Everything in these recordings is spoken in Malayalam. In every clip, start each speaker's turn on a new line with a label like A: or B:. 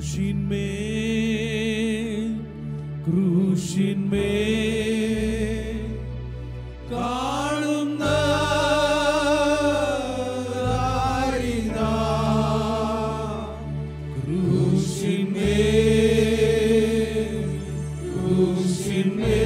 A: ക്രൂശിന്മേ ക്രൂശിന്മേ കാണുന്ന ക്രൂശിന്മേ ക്രൂശിന്മേ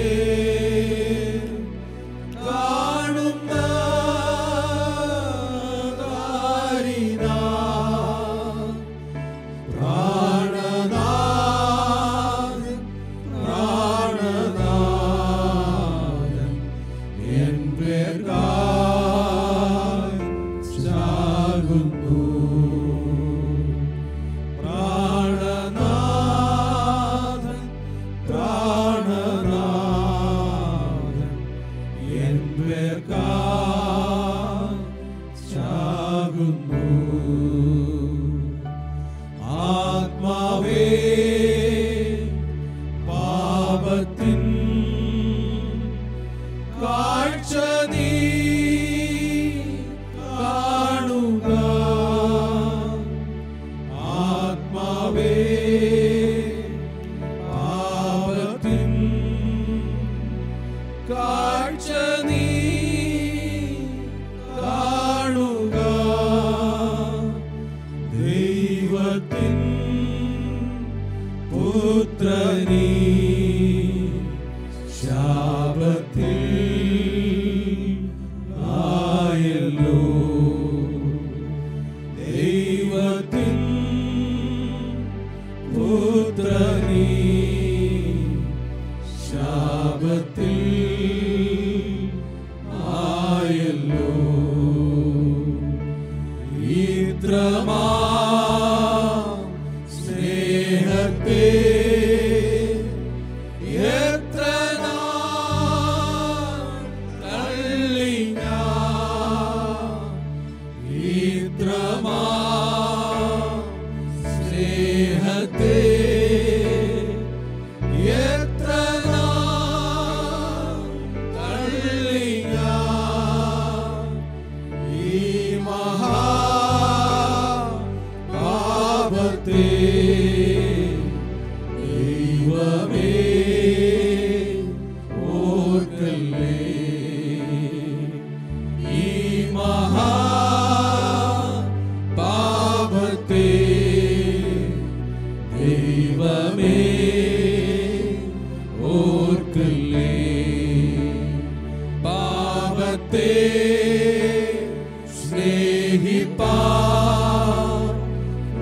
A: കാഴ്ച നീ ആത്മാവേ പാപത്തിൻ കാഴ്ച നീ ദൈവത്തിൻ പുത്രനീ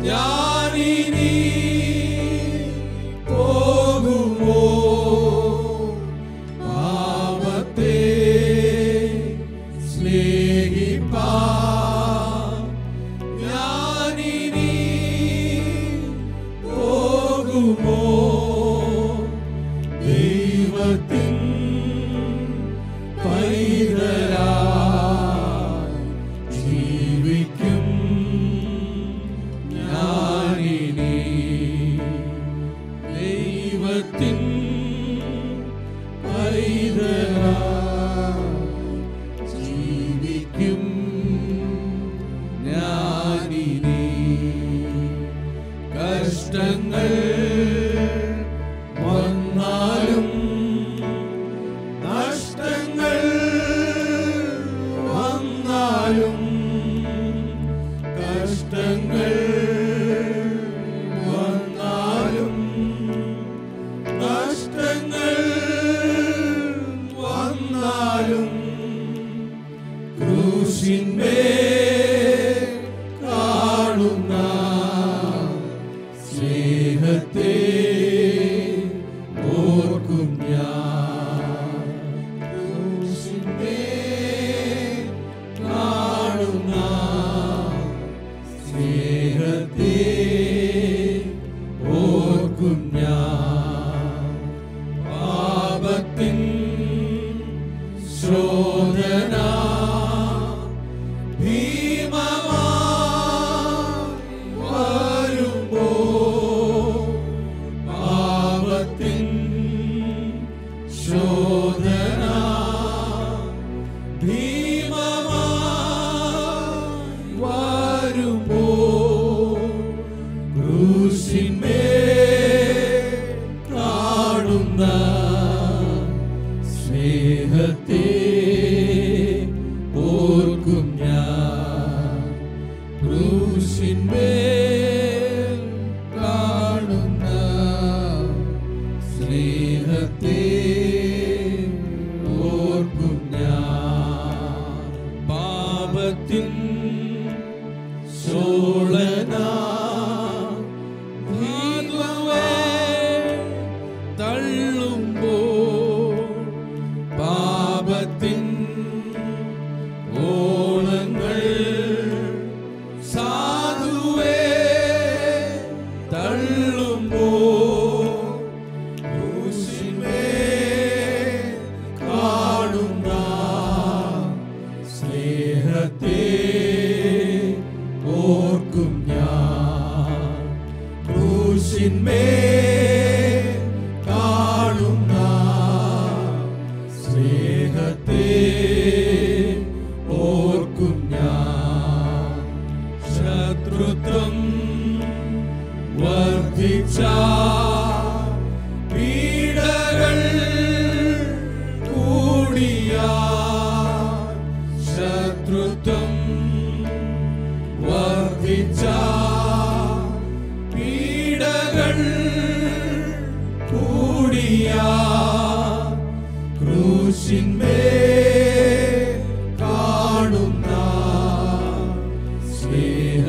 A: 娘。distant name. Eh? സ്നേഹത്തെ ഓർക്കും ഞാൻ. ക്രൂശിന്റെ കാണുന്ന സ്നേഹത്തെ ഓർക്കും ഞാൻ. പാപത്തിൻ no.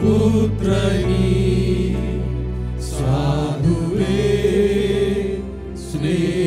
A: पुत्री। साधुवे स्नेह।